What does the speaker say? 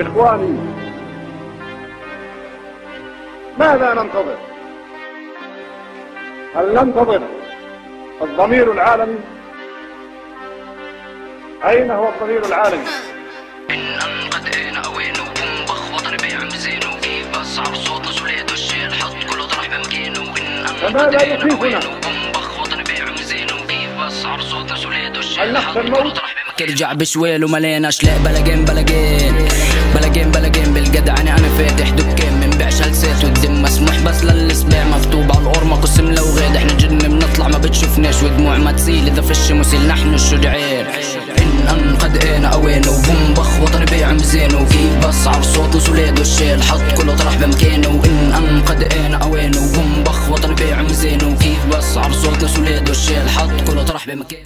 إخواني ماذا ننتظر؟ هل ننتظر الضمير العالمي؟ أين هو الضمير العالمي؟ فماذا يخيفنا؟ أوين وبنبخ وطني بيع مزين وكيف بصعب صوت مسؤولية هل والشيل نخشى بالجدعنة أنا فاتح دكان منبيعش هلسات والدم مسموح بس للسباع مكتوب على القرمة قسم لو غاد إحنا جن بنطلع ما بتشوفناش ودموع ما تسيل. إذا فش مسيل نحن الشجعان إن أن قد أنا اوان وبنبخ وطني بيع مزين وكيف بصعب صوت وسولاد والشيل. حط كله طرح بمكانه وإن أن قد أنا اوان وبنبخ وطني بيع مزين وكيف بصعب صوت وسولاد والشيل. حط كله طرح بمكانه